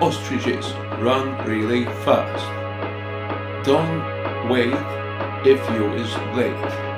ostriches run really fast. Don't wait if you is late.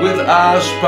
With asparagus.